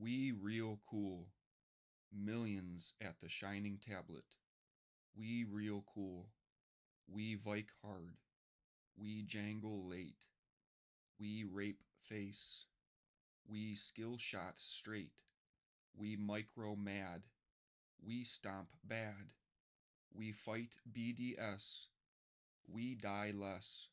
We real cool. Millions at the shining tablet. We real cool. We vike hard. We jangle late. We rape face. We skill shot straight. We micro mad. We stomp bad. We fight BDS. We die less.